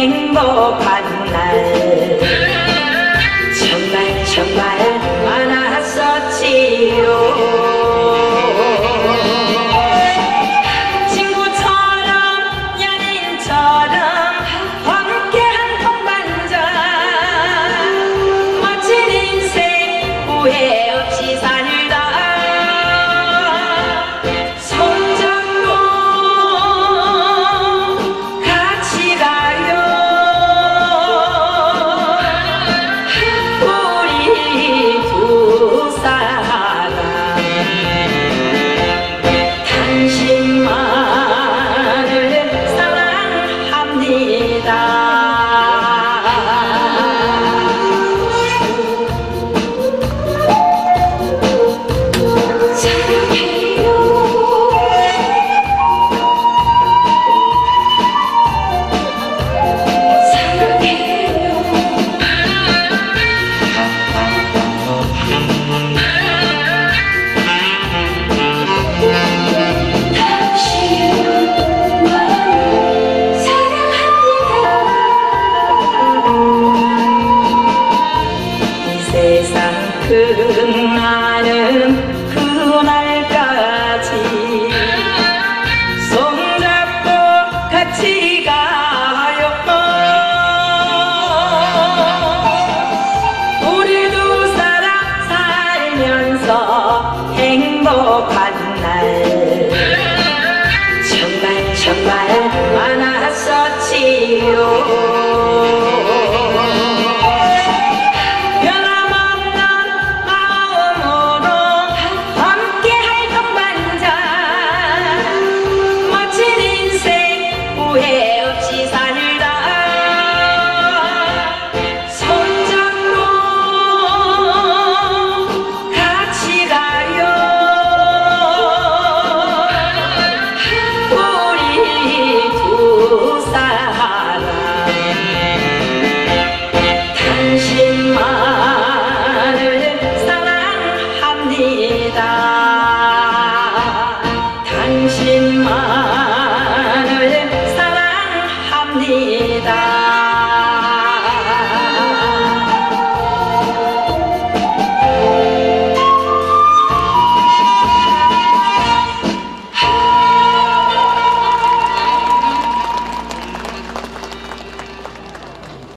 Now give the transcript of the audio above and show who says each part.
Speaker 1: 人莫攀来 끝나는 그날까지. 손잡고 같이 가요. 우리 두 사람 살면서 행복한 날. 정말 정말 많았었지요.